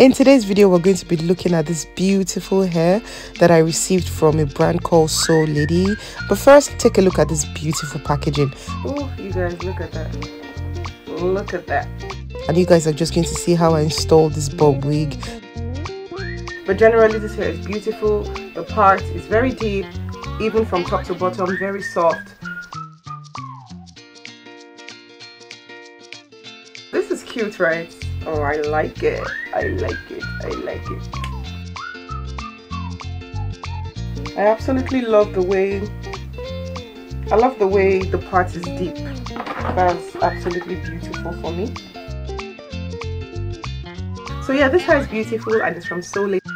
In today's video, we're going to be looking at this beautiful hair that I received from a brand called Soul Lady. But first, take a look at this beautiful packaging. Oh, you guys, look at that. Look at that. And you guys are just going to see how I installed this bob wig. But generally, this hair is beautiful. The part is very deep, even from top to bottom, very soft. This is cute, right? Oh, I like it. I like it. I like it. I absolutely love the way I love the way the part is deep. That's absolutely beautiful for me. So yeah, this hair is beautiful and it's from Lady.